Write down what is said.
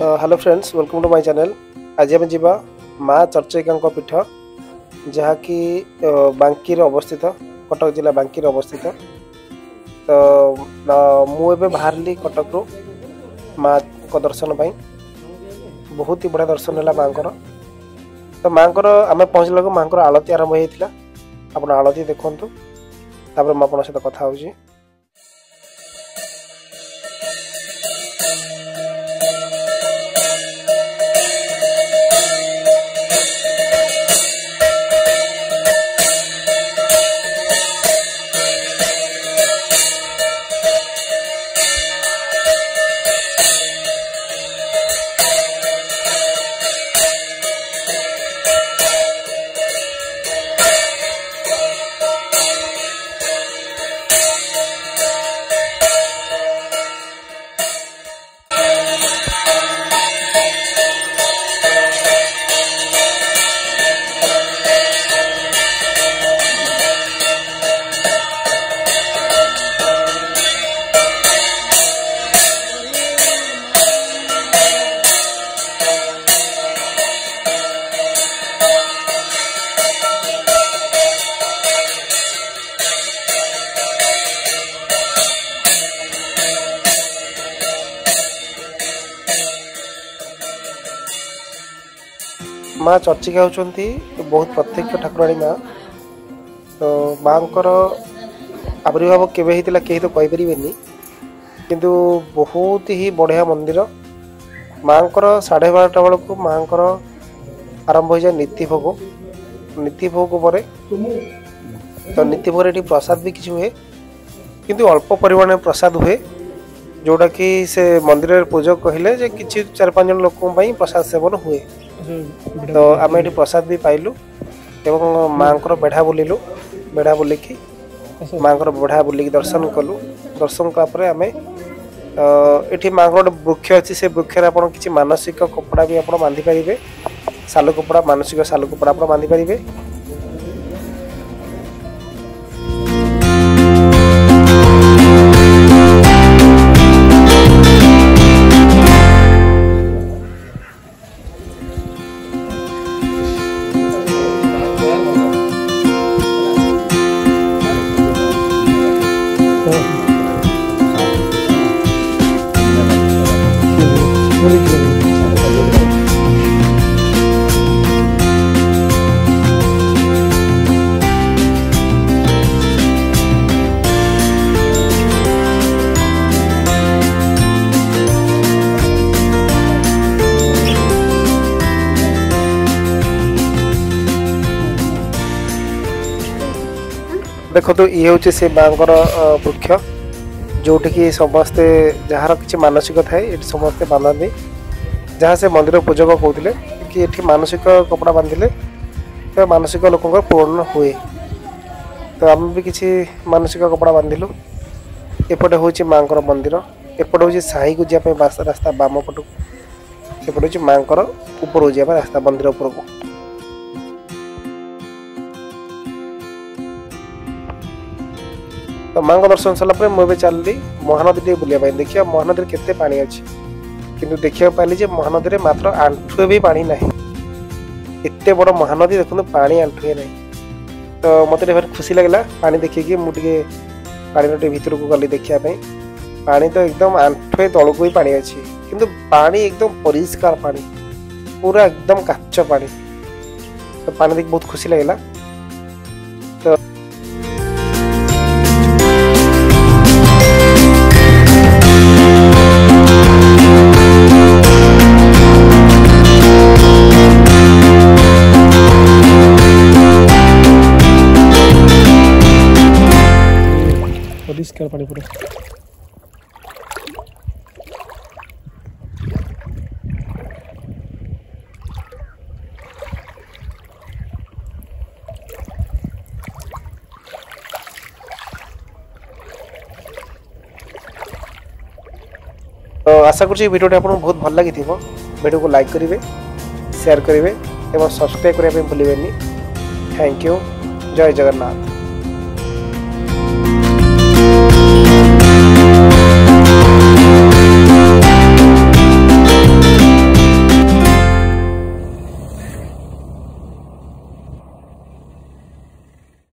hello friends welcome to my channel ଆଜି ଆମେ ଯିବା ମା ଚର୍ଚ୍ଚିକାଙ୍କ ପୀଠ ଯାହାକି ବାଙ୍କିରେ ଅବସ୍ଥିତ କଟକ ଜିଲ୍ଲା ବାଙ୍କିରେ ଅବସ୍ଥିତ ତ ମୁଁ ଏବେ ବାହାରିଲି କଟକରୁ ମାଙ୍କ ଦର୍ଶନ ପାଇଁ ବହୁତ ହି ବଢ଼ିଆ ଦର୍ଶନ ହେଲା ମାଆଙ୍କର ତ ମାଆଙ୍କର ଆମେ ପହଞ୍ଚିଲା ବେଳକୁ ମାଆଙ୍କର ଆଳତୀ ଆରମ୍ଭ ହେଇଯାଇଥିଲା ଆପଣ ଆଳତୀ ଦେଖନ୍ତୁ ତାପରେ ମୁଁ ଆପଣଙ୍କ ସହିତ କଥା ହେଉଛି ମା' ଚର୍ଚ୍ଚିକା ହେଉଛନ୍ତି ବହୁତ ପ୍ରତ୍ୟକ୍ଷ ଠାକୁରାଣୀ ମା' ତ ମାଆଙ୍କର ଆବିର୍ଭାବ କେବେ ହେଇଥିଲା କେହି ତ କହିପାରିବେନି କିନ୍ତୁ ବହୁତ ହିଁ ବଢ଼ିଆ ମନ୍ଦିର ମାଆଙ୍କର ସାଢ଼େ ବାରଟା ବେଳକୁ ମାଆଙ୍କର ଆରମ୍ଭ ହୋଇଯାଏ ନୀତି ଭୋଗ ନୀତି ଭୋଗ ପରେ ତ ନୀତି ଭୋଗରେ ଏଠି ପ୍ରସାଦ ବି କିଛି ହୁଏ କିନ୍ତୁ ଅଳ୍ପ ପରିମାଣରେ ପ୍ରସାଦ ହୁଏ ଯେଉଁଟାକି ସେ ମନ୍ଦିରରେ ପୂଜକ କହିଲେ ଯେ କିଛି ଚାରି ପାଞ୍ଚ ଜଣ ଲୋକଙ୍କ ପାଇଁ ପ୍ରସାଦ ସେବନ ହୁଏ তো আমি এটি প্রসাদ বি পাইলু এবং মাঙ্কর বেড়া বুলিলু বেড়া বুলিকি মাঙ্কর বেড়া বুলিকি দর্শন কলু দর্শন কলা পরে আমি এটি মাঙ্কর বৃক্ষ আছে সে বৃক্ষের আপন কিছু মানসিক কপড়া বি আপন বাঁধি পারিবে সালু কপড়া মানসিক সালু কপড়া আপন বাঁধি পারিবে これ ଦେଖନ୍ତୁ ଇଏ ହେଉଛି ସେ ମାଆଙ୍କର ବୃକ୍ଷ ଯେଉଁଠିକି ସମସ୍ତେ ଯାହାର କିଛି ମାନସିକ ଥାଏ ଏଠି ସମସ୍ତେ ବାନ୍ଧନ୍ତି ଯାହା ସେ ମନ୍ଦିର ପୂଜକ କହୁଥିଲେ କି ଏଠି ମାନସିକ କପଡ଼ା ବାନ୍ଧିଲେ ତ ମାନସିକ ଲୋକଙ୍କର ପୂରଣ ହୁଏ ତ ଆମେ ବି କିଛି ମାନସିକ କପଡ଼ା ବାନ୍ଧିଲୁ ଏପଟେ ହେଉଛି ମାଆଙ୍କର ମନ୍ଦିର ଏପଟେ ହେଉଛି ସାହିକୁ ଯିବା ପାଇଁ ରାସ୍ତା ବାମ ପଟକୁ ଏପଟେ ହେଉଛି ମାଆଙ୍କର ଉପରକୁ ଯିବା ପାଇଁ ରାସ୍ତା ମନ୍ଦିର ଉପରକୁ ତ ମାଙ୍କ ଦର୍ଶନ ସରିଲା ପରେ ମୁଁ ଏବେ ଚାଲିଲି ମହାନଦୀ ଟିକେ ବୁଲିବା ପାଇଁ ଦେଖିବା ମହାନଦୀରେ କେତେ ପାଣି ଅଛି କିନ୍ତୁ ଦେଖିବାକୁ ପାଇଲି ଯେ ମହାନଦୀରେ ମାତ୍ର ଆଣ୍ଠୁଏ ବି ପାଣି ନାହିଁ ଏତେ ବଡ଼ ମହାନଦୀ ଦେଖନ୍ତୁ ପାଣି ଆଣ୍ଠୁଏ ନାହିଁ ତ ମୋତେ ଟିକେ ଭାରି ଖୁସି ଲାଗିଲା ପାଣି ଦେଖିକି ମୁଁ ଟିକେ ପାଣିର ଟିକେ ଭିତରକୁ ଗଲି ଦେଖିବା ପାଇଁ ପାଣି ତ ଏକଦମ ଆଣ୍ଠୁଏ ତଳକୁ ବି ପାଣି ଅଛି କିନ୍ତୁ ପାଣି ଏକଦମ ପରିଷ୍କାର ପାଣି ପୁରା ଏକଦମ କାଚ ପାଣି ତ ପାଣି ଦେଖି ବହୁତ ଖୁସି ଲାଗିଲା कर पानी पूरा তো আশা করছি ভিডিওটি আপনার বহুত ভাল লাগি ভিডিওকে লাইক করবে সেয়ার করবে এবং সবসক্রাইব করা ভুলবেনি থ্যাংক ইউ জয় জগন্নাথ